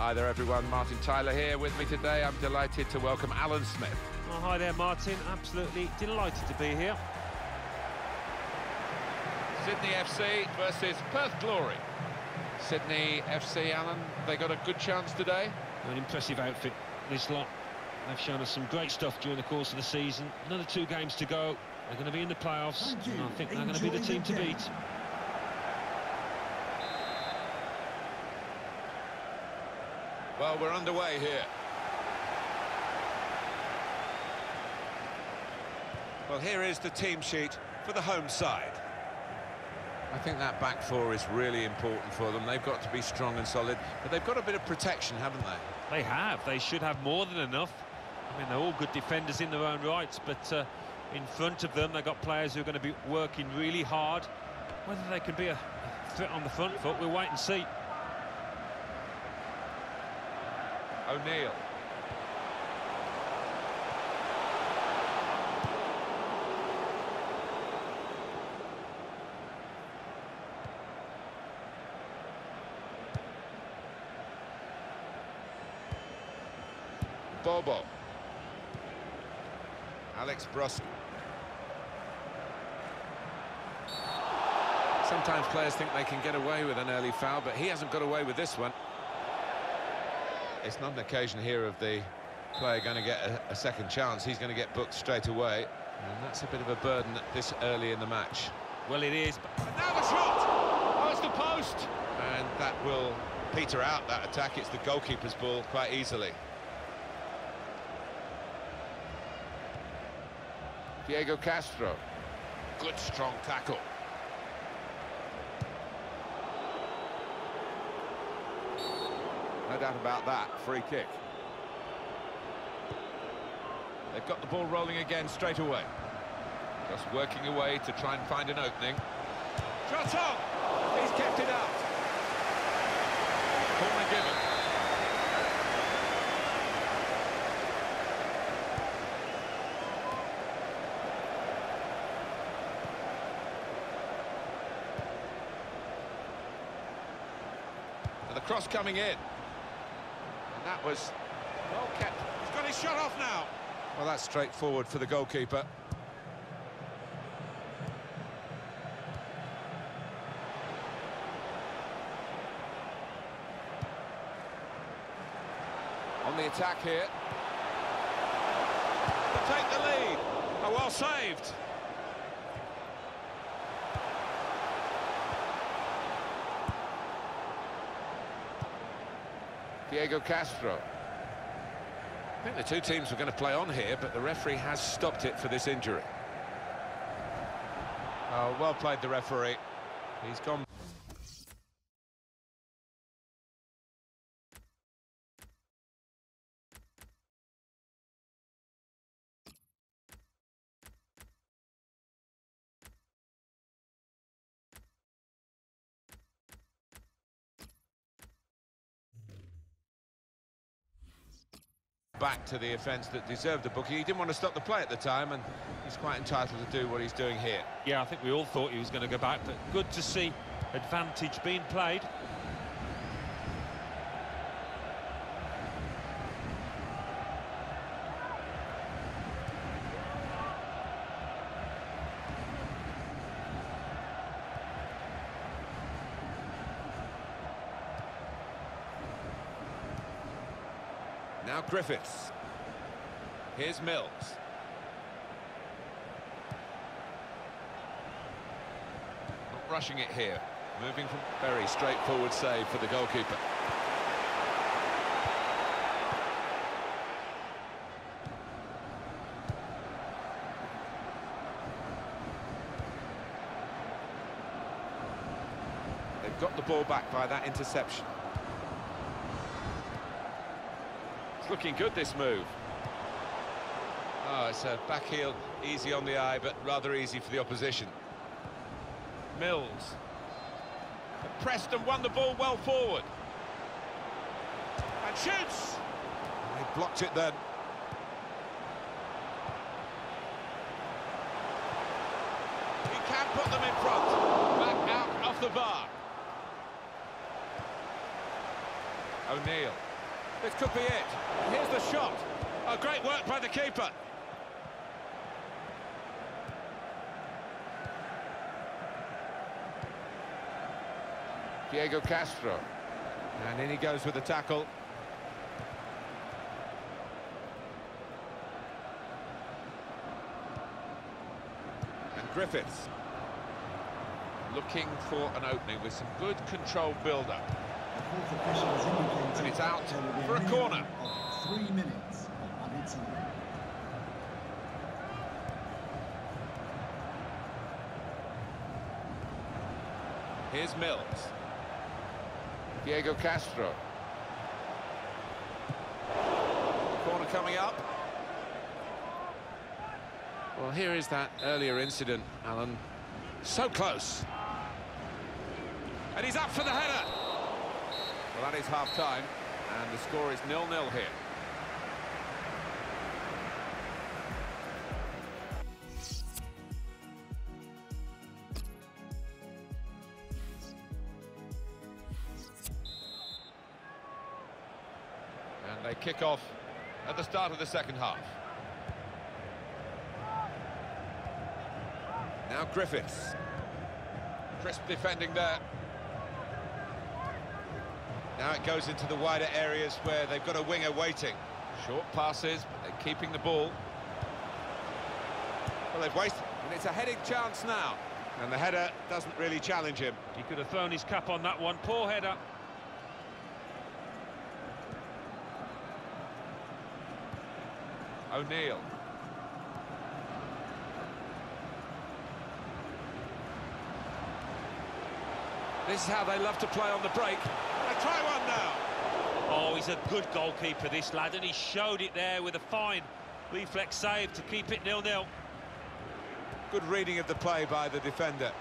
Hi there, everyone. Martin Tyler here with me today. I'm delighted to welcome Alan Smith. Oh, hi there, Martin. Absolutely delighted to be here. Sydney FC versus Perth Glory. Sydney FC, Alan, they got a good chance today. An impressive outfit, this lot. They've shown us some great stuff during the course of the season. Another two games to go. They're going to be in the playoffs, and I think they're going to be the team to beat. Well, we're underway here. Well, here is the team sheet for the home side. I think that back four is really important for them. They've got to be strong and solid, but they've got a bit of protection, haven't they? They have. They should have more than enough. I mean, they're all good defenders in their own rights, but uh, in front of them, they've got players who are going to be working really hard. Whether they can be a threat on the front foot, we'll wait and see. O'Neill. Bobo. Alex Brosque. Sometimes players think they can get away with an early foul, but he hasn't got away with this one. It's not an occasion here of the player going to get a, a second chance. He's going to get booked straight away. And that's a bit of a burden this early in the match. Well, it is. And now the shot! Oh, it's the post! And that will peter out that attack. It's the goalkeeper's ball quite easily. Diego Castro. Good strong tackle. No doubt about that. Free kick. They've got the ball rolling again straight away. Just working away to try and find an opening. Shot on! He's kept it out. Corner given. And the cross coming in. That was well kept. He's got his shot off now. Well, that's straightforward for the goalkeeper. On the attack here. To take the lead. Oh, well saved. Diego Castro. I think the two teams were going to play on here, but the referee has stopped it for this injury. Oh, well played the referee. He's gone. Back to the offence that deserved the booking. He didn't want to stop the play at the time, and he's quite entitled to do what he's doing here. Yeah, I think we all thought he was going to go back, but good to see advantage being played. Griffiths. Here's Mills. Not rushing it here. Moving from very straightforward save for the goalkeeper. They've got the ball back by that interception. It's looking good, this move. Oh, it's a back heel, easy on the eye, but rather easy for the opposition. Mills. Pressed and won the ball well forward. And shoots! He blocked it then. He can put them in front. Back out off the bar. O'Neill. This could be it. Here's the shot. Oh, great work by the keeper. Diego Castro. And in he goes with the tackle. And Griffiths. Looking for an opening with some good controlled build-up. And it's out for a corner. Three minutes time. Here's Mills. Diego Castro. Corner coming up. Well, here is that earlier incident, Alan. So close. And he's up for the header. Well, that is half-time, and the score is nil-nil here. And they kick off at the start of the second half. Now Griffiths. Crisp defending there. Now it goes into the wider areas where they've got a winger waiting. Short passes, but they're keeping the ball. Well, they've wasted, And it's a heading chance now. and the header doesn't really challenge him. He could have thrown his cap on that one. Poor header. O'Neill. This is how they love to play on the break. They try one now. Oh, he's a good goalkeeper, this lad, and he showed it there with a fine reflex save to keep it nil-nil. Good reading of the play by the defender.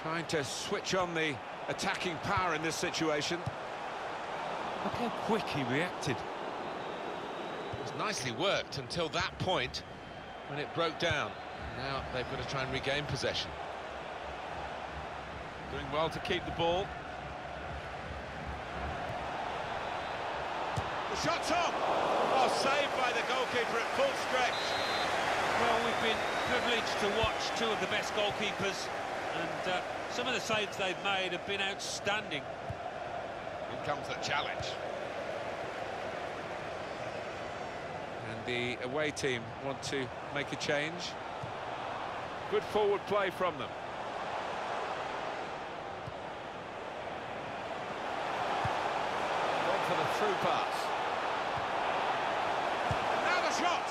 Trying to switch on the attacking power in this situation. Look how quick he reacted. It was nicely worked until that point when it broke down. Now they've got to try and regain possession. Doing well to keep the ball. The shot's on! Oh, saved by the goalkeeper at full stretch. Well, we've been privileged to watch two of the best goalkeepers, and uh, some of the saves they've made have been outstanding. Here comes the challenge. And the away team want to make a change. Good forward play from them. Gone for the through pass. And now the shot!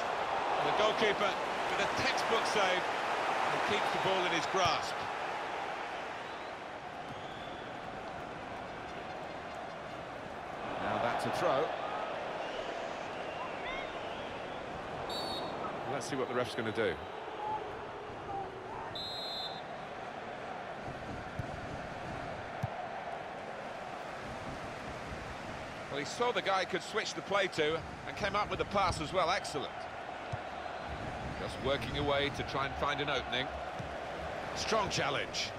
The goalkeeper with a textbook save and keeps the ball in his grasp. Now that's a throw. Let's see what the ref's going to do. Well, he saw the guy could switch the play to and came up with the pass as well. Excellent. Just working away to try and find an opening. Strong challenge.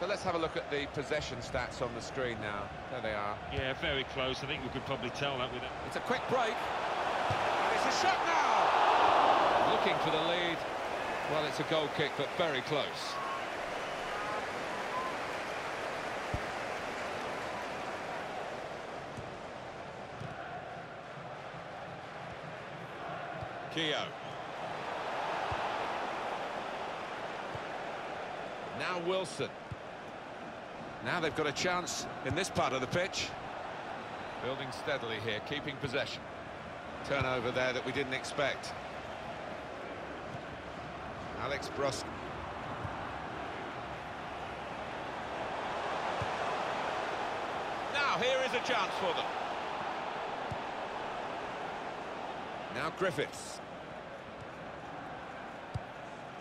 So let's have a look at the possession stats on the screen now. There they are. Yeah, very close. I think we could probably tell that with it. It's a quick break. And it's a shot now! Looking for the lead. Well, it's a goal kick, but very close. Keogh. Now Wilson. Now they've got a chance in this part of the pitch. Building steadily here, keeping possession. Turnover there that we didn't expect. Alex Brosque. Now here is a chance for them. Now Griffiths.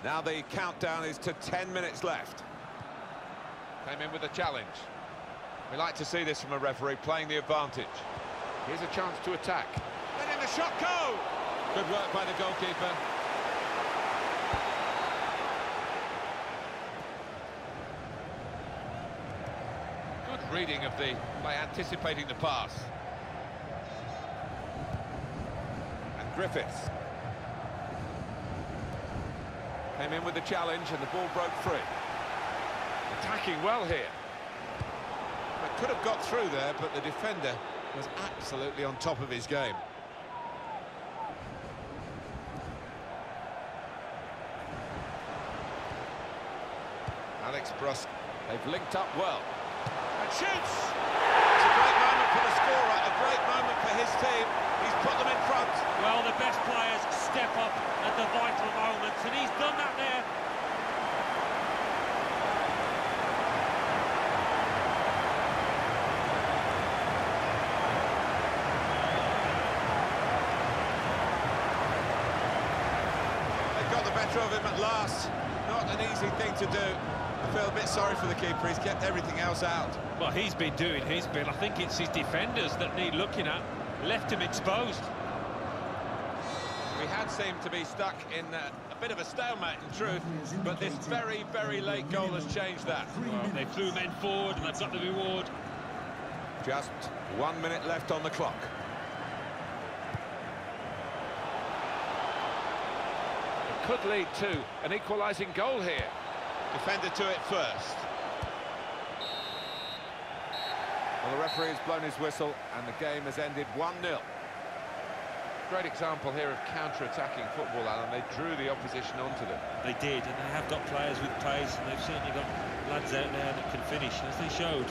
Now the countdown is to 10 minutes left. Came in with a challenge. We like to see this from a referee, playing the advantage. Here's a chance to attack. Letting the shot go! Good work by the goalkeeper. Good reading of the by anticipating the pass. And Griffiths. Came in with the challenge and the ball broke free. Attacking well here. But could have got through there, but the defender was absolutely on top of his game. Alex Brosque. They've linked up well. And shoots! Great moment for the scorer, a great moment for his team. He's put them in front. Well, the best players step up at the vital moments, and he's done that there. They got the better of him at last. Not an easy thing to do. I feel a bit sorry for the keeper. He's kept everything else out. Well, he's been doing his bit. I think it's his defenders that need looking at. Left him exposed. We had seemed to be stuck in uh, a bit of a stalemate, in truth, but this very, very late goal has changed that. Well, they minutes. threw men forward and they've got the reward. Just one minute left on the clock. It could lead to an equalising goal here. Defender to it first. Well, the referee has blown his whistle and the game has ended 1-0. Great example here of counter-attacking football, Alan. They drew the opposition onto them. They did, and they have got players with pace, and they've certainly got lads out there that can finish, as they showed.